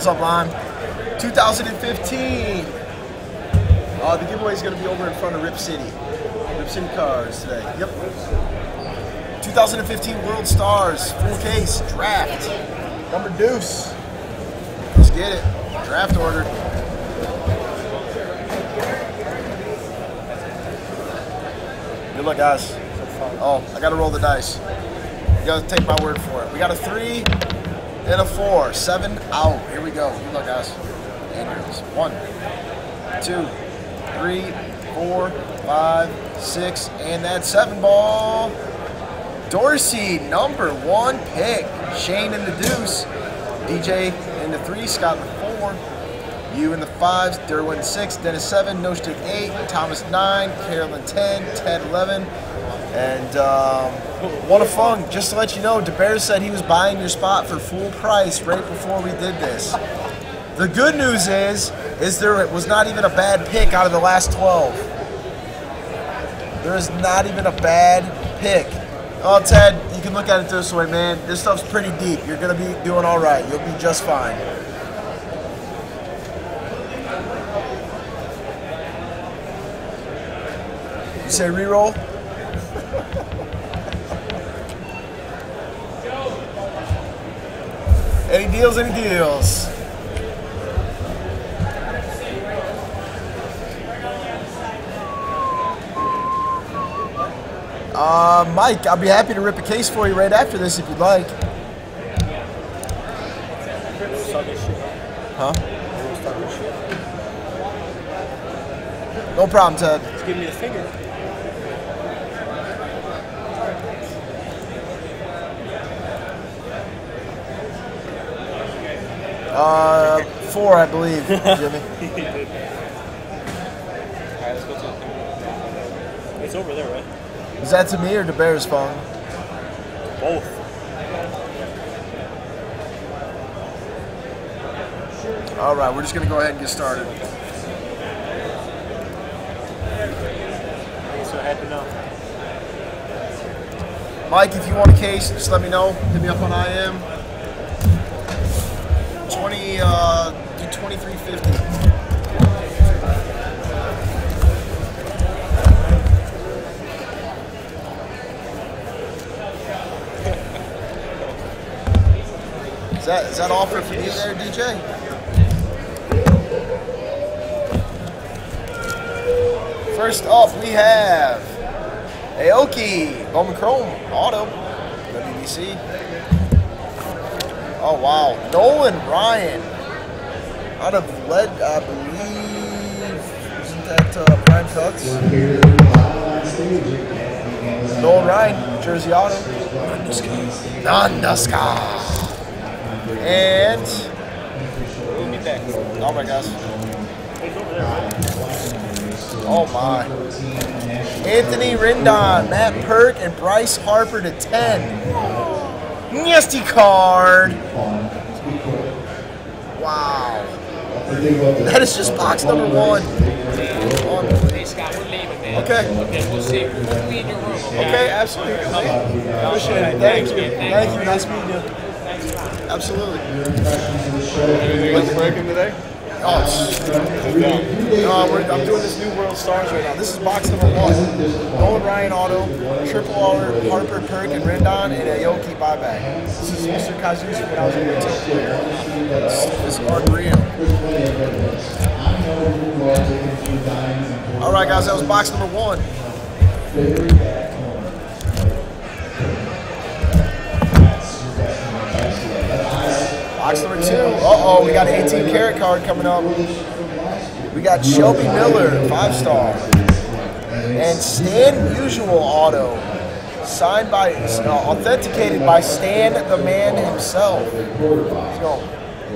What's up, Lime? 2015. Uh, the giveaway is going to be over in front of Rip City. Rip City Cars today. Yep. 2015 World Stars, full case, draft. Number deuce. Let's get it. Draft order. Good luck, guys. Oh, I gotta roll the dice. You gotta take my word for it. We got a three and a four. Seven out. Here we go. Good luck, guys. Andrews. One, two, three, four, five, six, and that seven ball. Dorsey, number one pick. Shane in the deuce. DJ in the three, Scott in the four. You in the fives, Derwin six, Dennis seven, No Stick eight, Thomas nine, Carolyn 10, Ted 11. And um, what a fun. Just to let you know, DeBear said he was buying your spot for full price right before we did this. The good news is, is there was not even a bad pick out of the last 12. There is not even a bad pick. Oh, Ted, you can look at it this way, man. This stuff's pretty deep. You're going to be doing all right. You'll be just fine. You say reroll? Any deals, any deals. Uh, Mike, I'll be happy to rip a case for you right after this if you'd like. Huh? No problem, Ted. Just give me the finger. Uh, four, I believe, Jimmy. Alright, let's go to the It's over there, right? Is that to me or to Bear's phone? Both. All right, we're just gonna go ahead and get started. So I had to know. Mike, if you want a case, just let me know. Hit me up on IM. 20, do 2350. Is that, is that all for you there, DJ? First up, we have Aoki, Bowman Chrome, Auto, WBC. Oh wow, Nolan Ryan, out of Leaf, I believe. Isn't that uh, Prime Cuts? Nolan Ryan, Jersey Auto. And We'll be back. oh my gosh, It's over there, right? oh my. Anthony Rendon, Matt Perk, and Bryce Harper to 10. Nasty card. Wow. That is just box number one. Hey Scott, we're leaving, man. Okay. Okay, we'll see. We'll be in your room. Okay. Okay, absolutely. Appreciate it. Thank you. Thank you. Nice meeting you. Absolutely. What's breaking today? Oh, I'm doing this new World Stars right now. This is box number one. Nolan Ryan Auto, Triple R, Harper Perk, and Rendon, and Aoki buyback. This is Mr. Kazushi when I was a retail player. This is unreal. All right, guys, that was box number one. Box number two. Uh oh, we got an 18 karat card coming up. We got Shelby Miller, five star. And Stan Musial Auto, signed by, uh, authenticated by Stan the man himself.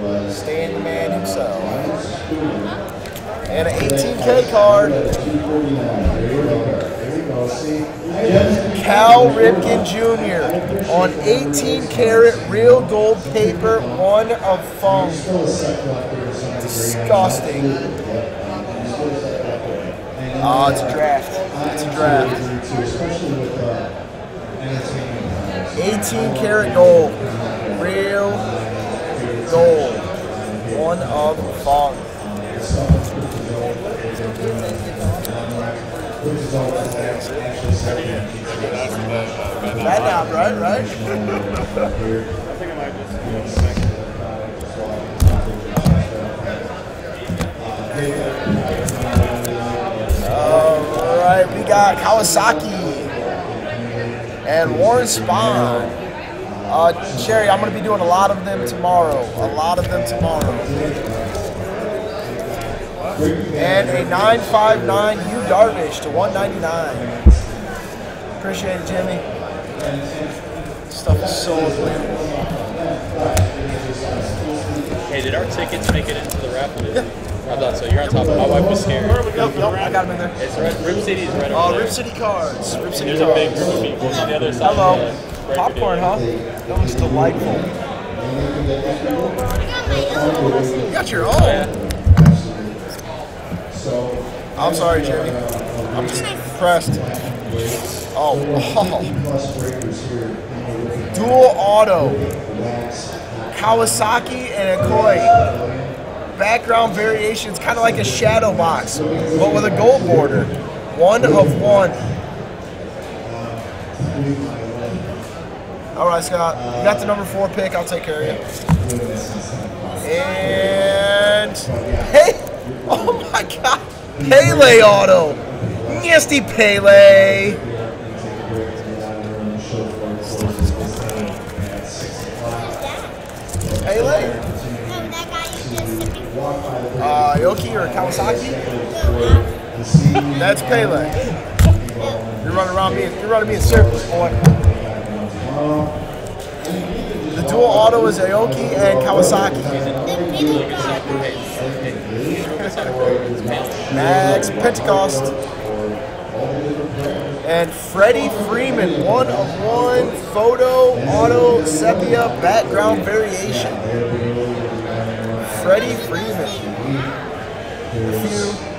Let's. Stan the man himself. And an 18K card. Cal Ripken Jr. on 18 karat real gold paper, one of funk. Disgusting. Oh, it's a draft. It's a draft. 18 karat gold. Real gold. One of Fong. Right? Right? Think I might just. All right, we got Kawasaki and Warren Spahn. Uh, Sherry, I'm going to be doing a lot of them tomorrow. A lot of them tomorrow. And a 959 Yu Darvish to 199. Appreciate it, Jimmy. Stuff is so unbelievable. Hey, did our tickets make it into the raffle? Yeah. I thought so. You're on top. of My wife was scared. Yep, yep, I got him in there. It's right. Rip City is right uh, over Oh, there. Rip City cards. Rip City There's a big group of people on the other side. Hello. of the Popcorn, huh? That looks delightful. You got your own. I'm sorry, Jimmy. I'm just impressed. Oh, oh. Dual auto. Kawasaki and Aoki. Background variations, kind of like a shadow box, but with a gold border. One of one. All right, Scott. You got the number four pick. I'll take care of you. And hey, oh my God, Pele auto, nasty Pele. Pele, uh, Yoki or Kawasaki? That's Pele. You're running around me. You're running me in circles, boy. The dual auto is Aoki and Kawasaki. Max Pentecost. And Freddie Freeman, one of one photo auto sepia background variation. Freddie Freeman. A few.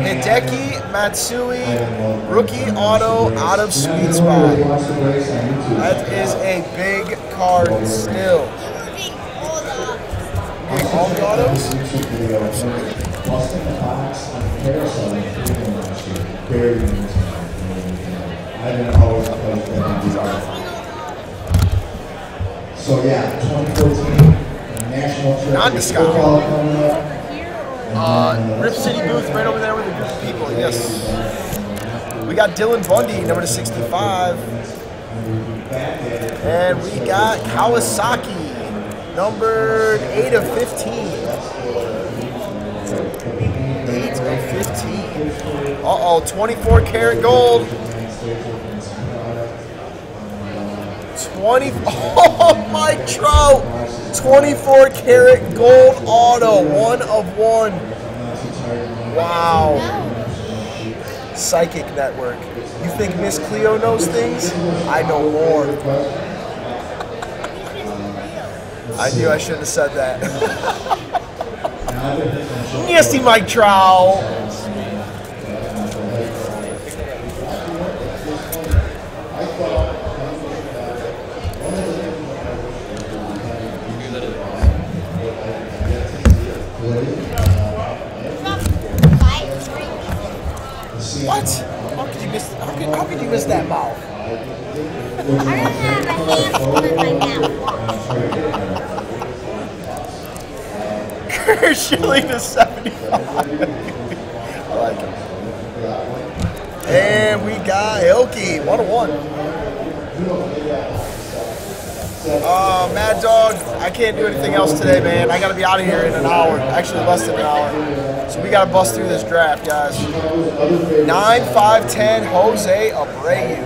Hideki Matsui, rookie auto out of Sweet Spot. That is a big card still. All the autos? So yeah, 2014 National Championship coming up. Uh, Rip City booth right over there with a group of people. Yes. We got Dylan Bundy, number to 65. And we got Kawasaki, number 8 of 15. 8 of 15. Uh-oh, 24 karat gold. 20, oh, Mike Trout, 24 karat gold auto, one of one. Wow. Psychic Network. You think Miss Cleo knows things? I know more. I knew I shouldn't have said that. Nasty Mike Trout. What? How could you miss? How could, how could you miss that mouth? Curt Schilling to 75. I like it. And we got of one. Uh, Mad Dog, I can't do anything else today, man. I gotta be out of here in an hour. Actually, less than an hour. So we gotta bust through this draft, guys. 9, 5, 10, Jose Abreu.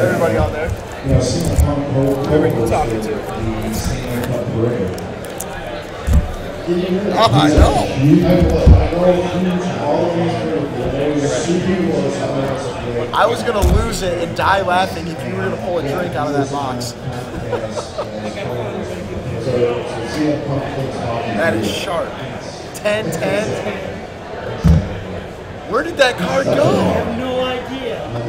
Everybody on there. Whoever are you talking to. Oh, I know. I was gonna lose it and die laughing if you were gonna pull a drink out of that box. That is sharp. 10 10. Where did that card go? I have no idea. I'm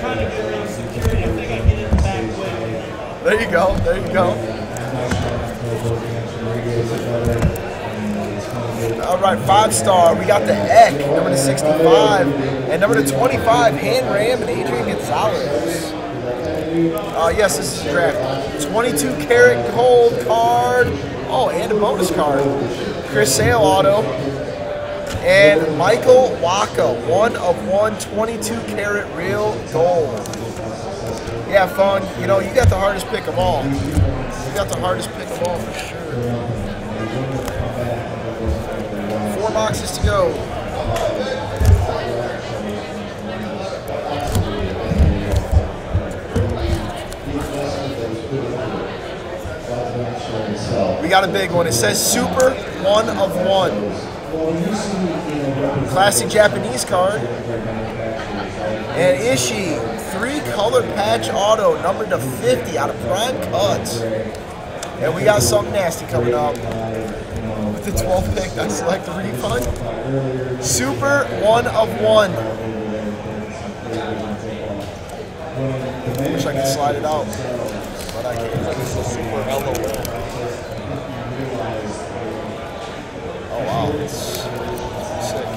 trying to get around security. I think I get it the back way. There you go. There you go. All right, five star. We got the Eck, number to 65, and number to 25, Hanram and Adrian Gonzalez. Uh, yes, this is draft. 22 karat gold card. Oh, and a bonus card. Chris Sale auto. And Michael Wacha, one of one, 22 karat real gold. Yeah, fun. You know, you got the hardest pick of all. You got the hardest pick of all for sure. Boxes to go. We got a big one. It says Super One of One. Classic Japanese card. And Ishii, three color patch auto, numbered to 50 out of prime cuts. And we got something nasty coming up. With the 12th pick, I select refund. Super one of one. I wish I could slide it out, but I can't. This is Super LOL. Oh wow, it's sick.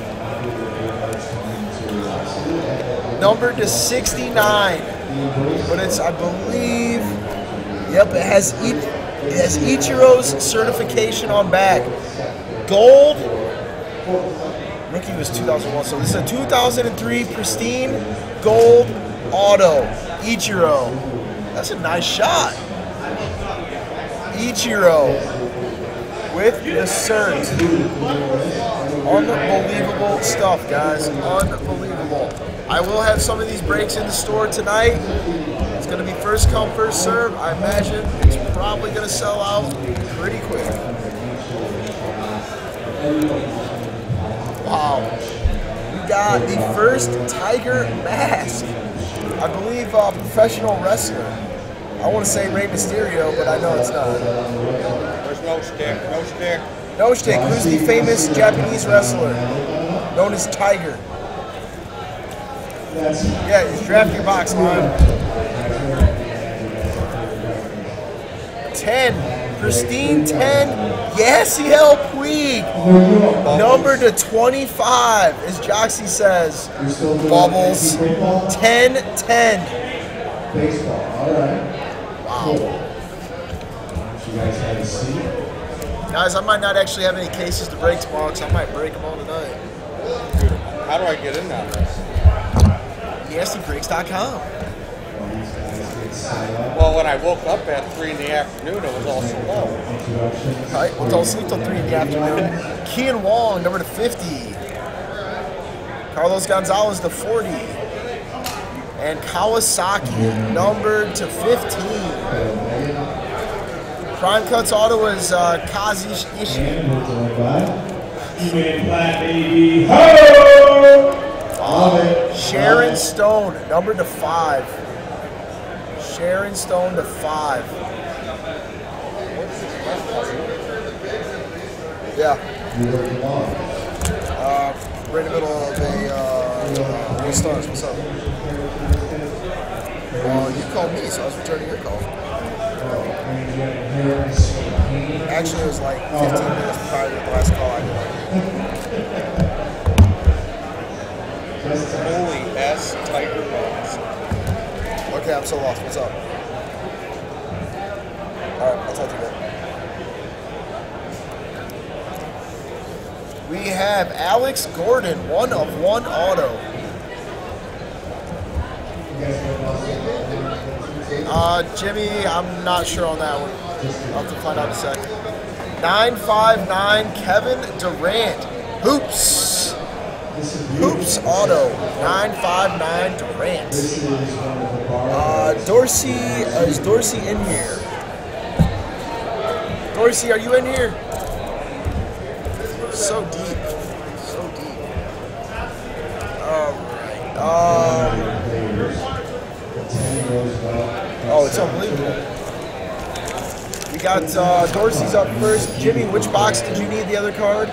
Number to 69, but it's I believe. Yep, it has each. Has Ichiro's certification on back. Gold. Rookie was 2001, so this is a 2003 pristine gold auto. Ichiro. That's a nice shot. Ichiro with the cert. Unbelievable stuff, guys. Unbelievable. I will have some of these breaks in the store tonight. It's going to be first come, first serve. I imagine probably going to sell out pretty quick. Wow. We got the first Tiger mask. I believe uh, professional wrestler. I want to say Rey Mysterio, but I know it's not. There's no stick, no stick. No stick. Who's the famous Japanese wrestler known as Tiger? Yeah, draft your box line. 10. Pristine 10. Yasiel Puig. Number to 25, as Joxy says. Bubbles. 10 10. Baseball, all right. Wow. Guys have a seat. Guys, I might not actually have any cases to break tomorrow because I might break them all tonight. How do I get in on this? NastyBreaks.com. Well, when I woke up at 3 in the afternoon, it was all so low. All right, well, don't sleep till 3 in the afternoon. Kean Wong, number to 50. Carlos Gonzalez to 40. And Kawasaki, numbered to 15. Prime Cuts Auto is uh, Kazi Ishii. baby. Ho! Sharon Stone, number to 5. Sharon Stone to 5. Yeah. Uh, right in the middle of a uh, uh, stars. What's up? Well, you called me, so I was returning your call. Actually, it was like 15 minutes prior to the last call I did. Holy S Tiger Woods. Okay, I'm so lost. What's up? All right, I'll talk to you later. We have Alex Gordon, one of one auto. Uh, Jimmy, I'm not sure on that one. I'll have to find out in a sec. 959 Kevin Durant. Hoops. Hoops Auto. 959 Durant. Uh, Dorsey, uh, is Dorsey in here? Dorsey, are you in here? So deep. So deep. Alright. Um, oh, it's unbelievable. We got uh, Dorsey's up first. Jimmy, which box did you need the other card?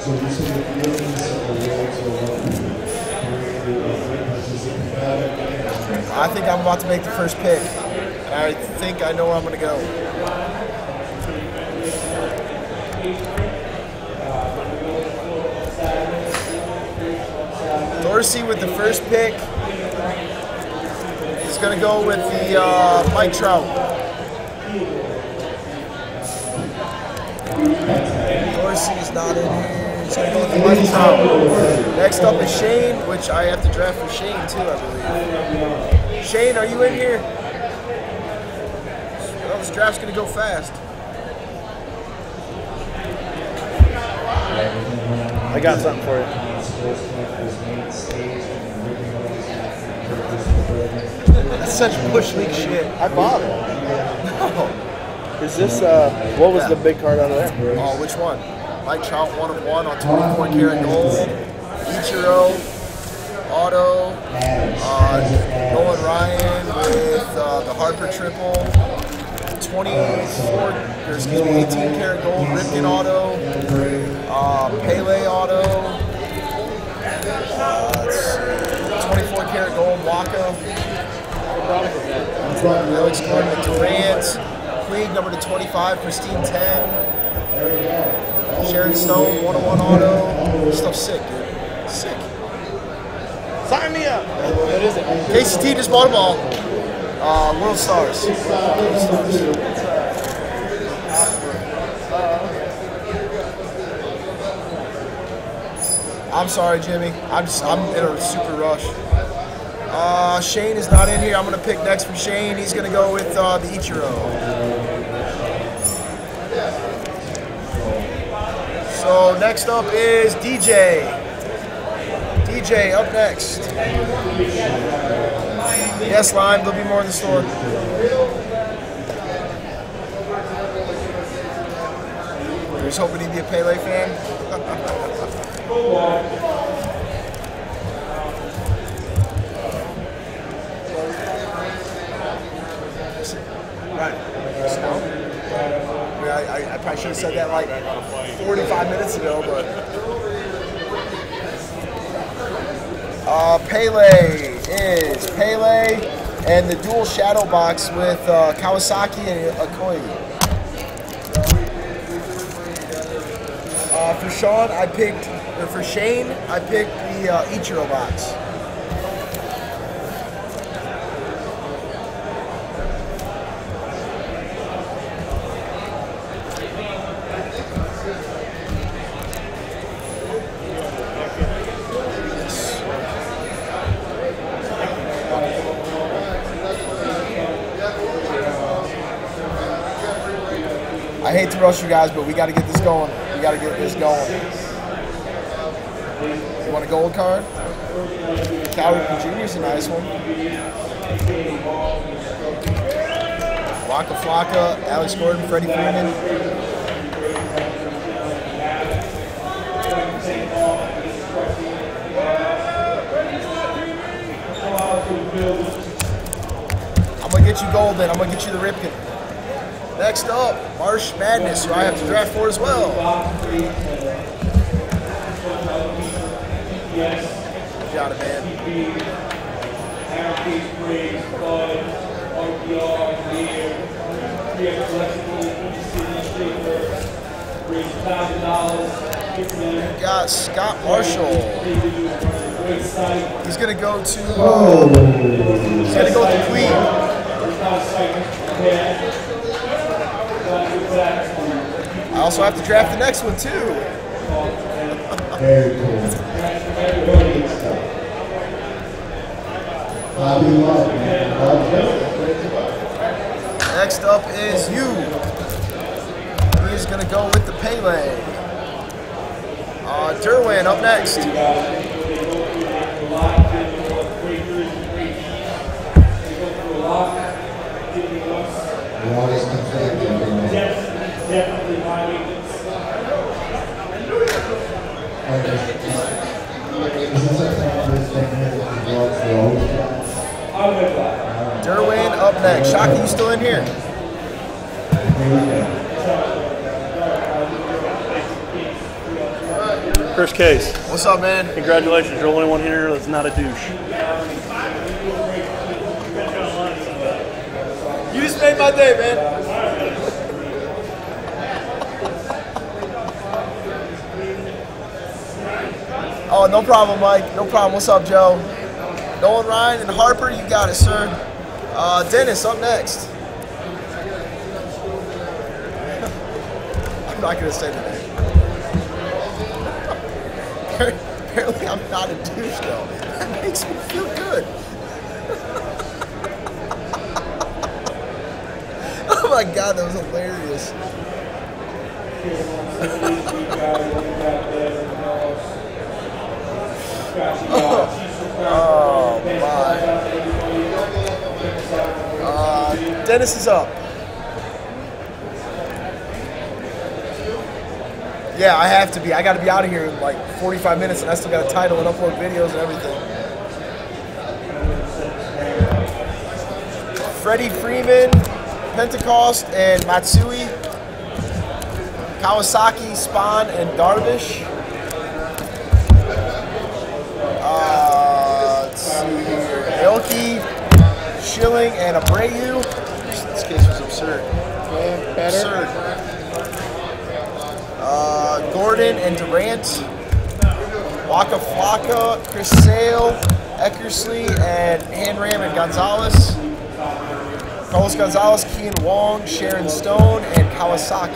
So you see the of the world I think I'm about to make the first pick. I think I know where I'm going to go. Dorsey with the first pick. He's going to go with the uh, Mike Trout. Dorsey's not in here. He's going to go with the Mike Trout. Next up is Shane, which I have to draft for Shane too, I believe. Shane, are you in here? Well, this draft's going to go fast. I got something for you. That's such bush league shit. I bought it. Is this uh? What was the big card out of there? Oh, which one? Mike Trout, one of one on 24 karat gold. Ichiro, auto. Uh, Nolan Ryan with uh, the Harper triple. 24, or excuse me, 18 karat gold Ripken auto. Uh, Pele auto. Uh, 24 karat gold Wacha. Alex Gordon Durant. Puig number to 25, Pristine 10. Sharon Stone, 101 auto. This stuff's sick, dude. Sick. Sign me up. What is it? KCT just bought them all. Uh, World Stars. World Stars. I'm sorry, Jimmy. I'm just, I'm in a super rush. Uh, Shane is not in here. I'm gonna pick next for Shane. He's gonna go with uh, the Ichiro. So next up is DJ. DJ up next. Yes, Lime. There'll be more in the store. Was hoping he'd be a Pele fan. Right. So, I, mean, I, should have said that like 45 minutes ago, but. Uh, Pele is Pele and the dual shadow box with uh, Kawasaki and Aoki. Uh, for Sean, I picked, or for Shane, I picked the uh, Ichiro box. Rush you guys, but we got to get this going. We got to get this going. You want a gold card? Cal Ripken Jr. is a nice one. Waka Flocka, Alex Gordon, Freddie Freeman. I'm gonna get you gold then. I'm gonna get you the Ripken. Next up, Marsh Madness, who I have to draft for as well. Got it, man. Got Scott Marshall. He's gonna go to. Uh, he's gonna go the Queen. I also have to draft the next one too. Very cool. Good stuff. Bobby Love, man. Love it. Next up is you. He's gonna go with the Pele. Uh, Derwin up next. Always conflicted, man. Is this a practice thing here that you want for always got? Derwin up next. Shaka, you still in here? Here. Chris Case, What's up, man? congratulations. You're the only one here that's not a douche. You just made my day, man. Oh, no problem, Mike. No problem. What's up, Joe? Nolan Ryan and Harper, you got it, sir. Uh, Dennis, up next. I'm not gonna say the name. Apparently, I'm not a douche, though. That makes me feel good. oh my god, that was hilarious. Oh my. Uh, Dennis is up. Yeah, I have to be. I got to be out of here in like 45 minutes, and I still got to title and upload videos and everything. Freddie Freeman, Pentecost, and Matsui. Kawasaki, Spahn, and Darvish. Uh, let's see here. Aoki, Schilling, and Abreu. This, this case was absurd. Absurd. Uh, Gordon and Durant. Waka Flocka, Chris Sale, Eckersley, and Hanram and Gonzalez. Carlos Gonzalez, Kean Wong, Sharon Stone, and Kawasaki.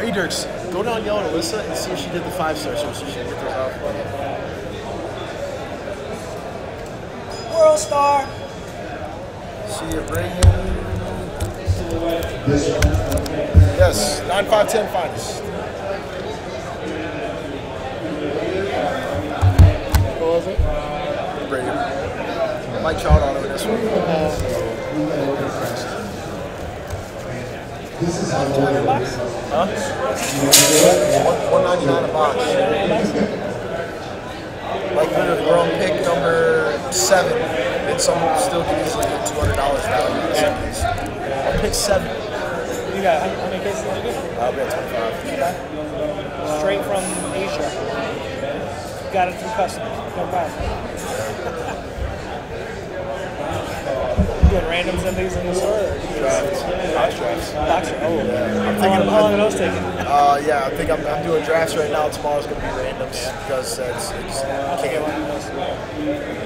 Hey Dirks, go down yell at Alyssa and see if she did the five stars so she should get those out for you. World star. See you, Reagan. Yes, 9 5 10 finest. What was it? Reagan. Mike Trout on over this one. Huh? One ninety nine a box. Like literally, we're on pick number seven, and someone still can easily get two hundred dollars value of these. Pick seven, You got how many cases did you get? I'll be at twenty five. Straight from Asia. Got it through customs. No problem. You doing randoms and things in the store? Or you just- Box drafts. Oh, I'm how, thinking long, how long are those taking? Uh, yeah, I think I'm, I'm doing drafts right now. Tomorrow's gonna be randoms because it's, it's can't.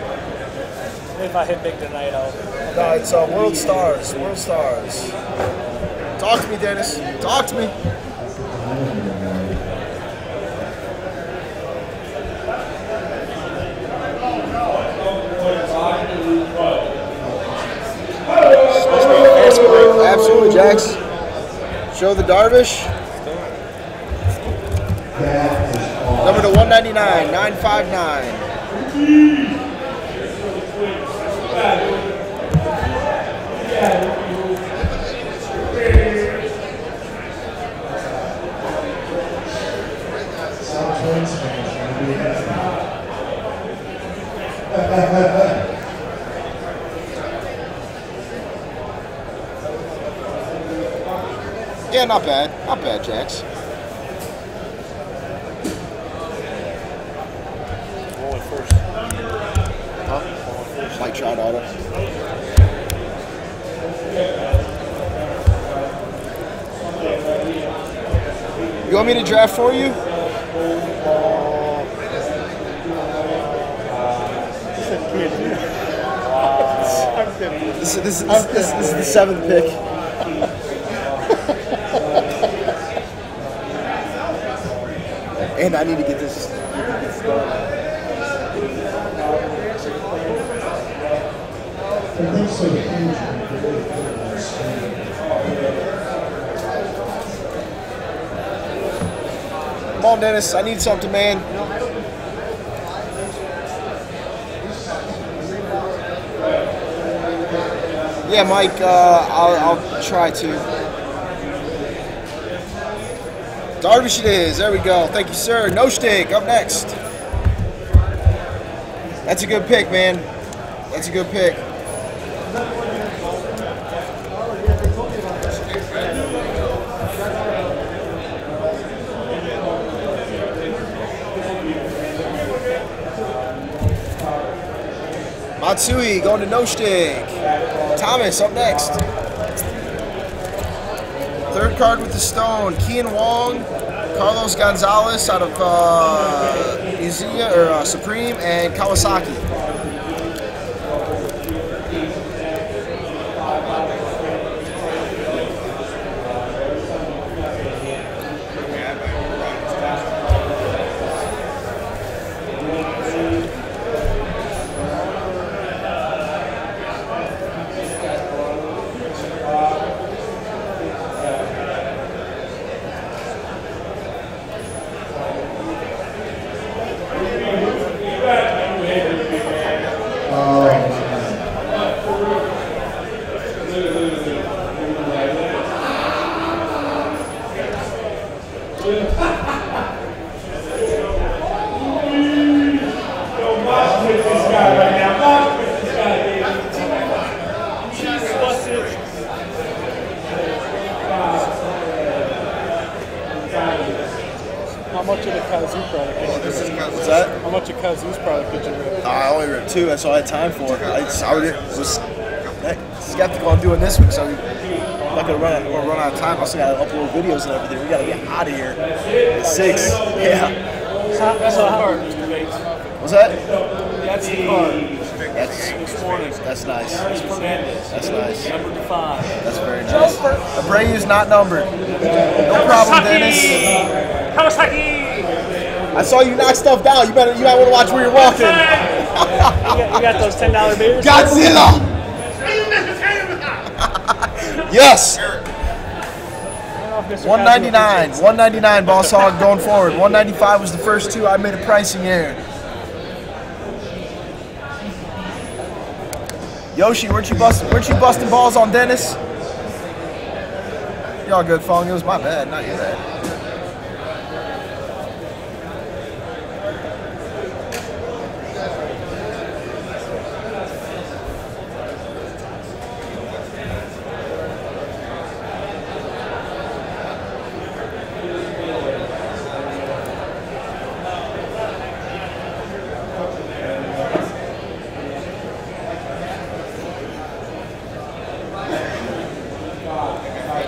If I hit big tonight, I'll. No, it's uh, World Stars. World Stars. Talk to me, Dennis. Talk to me. Absolutely, Jax. Show the Darvish. Number to 199, 959. Yeah, not bad. Not bad, Jax. Mike Trout auto. You want me to draft for you? This is, this, is, this, this, this is the seventh pick. and I need to get this. Get this done. Come on, Dennis. I need something, man. Yeah, Mike. Uh, I'll, I'll try to. Darvish it is. There we go. Thank you, sir. No stick. Up next. That's a good pick, man. That's a good pick. Matsui going to no stick. Thomas up next. Third card with the stone. Kean Wong, Carlos Gonzalez out of uh, Izuya, or uh, Supreme, and Kawasaki. How much of the Kazoo product did you rip? What's that? How much of Kazoo's product did you rip? I only ripped two. That's all I had time for. I, just, I was, skeptical on doing this one, so I'm not gonna run. Out, gonna run out of time. I still gotta upload videos and everything. We gotta get out of here. At six. Yeah. So how, What's that? That's the card. That's that's nice. That's nice. Number five. That's very nice. Abreu's not numbered. No problem, Dennis. Kawasaki! I saw you knock stuff down. You better. You might want to watch where you're walking. You got, you got those $10 beers? Godzilla. yes. I don't know if Mr. 199, 199, Boss Hog going forward. 195 was the first two. I made a pricing error. Yoshi, weren't you busting? Weren't you busting balls on Dennis? Y'all good, Fong. It was my bad, not your bad.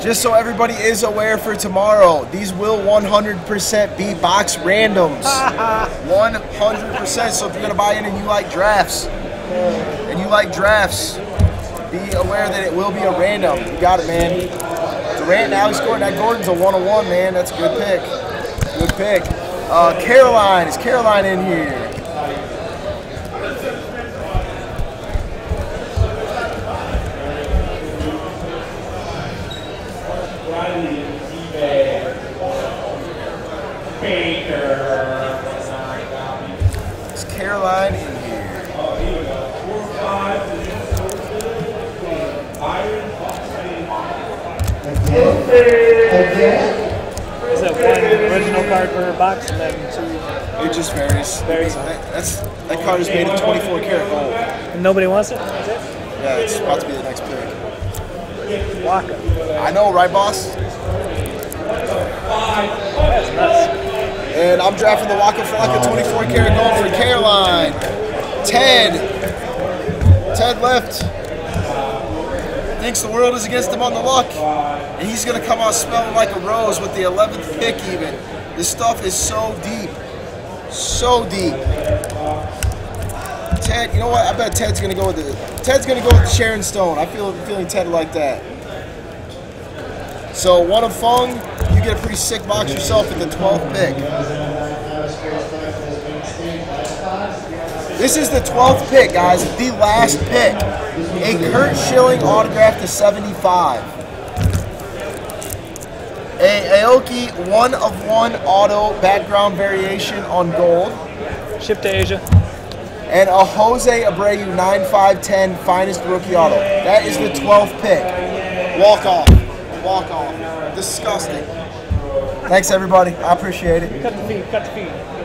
Just so everybody is aware for tomorrow, these will 100% be box randoms. 100%. So if you're going to buy in and you like drafts, and you like drafts, be aware that it will be a random. You got it, man. Durant now he's scoring. That Gordon's a 101, man. That's a good pick. Good pick. Uh, Caroline. Is Caroline in here? Is Caroline in here? Again, Is that one original card per box and then two? Uh, it just varies. Varies. That, that's that card is made of 24 karat gold. And nobody wants it? Is it? Yeah, it's about to be the next pick. Wacha. I know, right, boss? That's nuts. And I'm drafting the Waka Flocka 24 karat gold for Caroline. Ted. Ted left. Thinks the world is against him on the luck. And he's going to come out smelling like a rose with the 11th pick, even. This stuff is so deep. So deep. Ted, you know what? I bet Ted's going to go with the. Ted's going to go with Sharon Stone. I feel feeling Ted like that. So one of Fung, you get a pretty sick box yourself at the 12th pick. This is the 12th pick, guys. The last pick. A Curt Schilling autograph to 75. A Aoki one of one auto background variation on gold. Shipped to Asia. And a Jose Abreu 9510 finest rookie auto. That is the 12th pick. Walk off. Walk off. Disgusting. Thanks, everybody. I appreciate it. Cut the feed, cut the feed.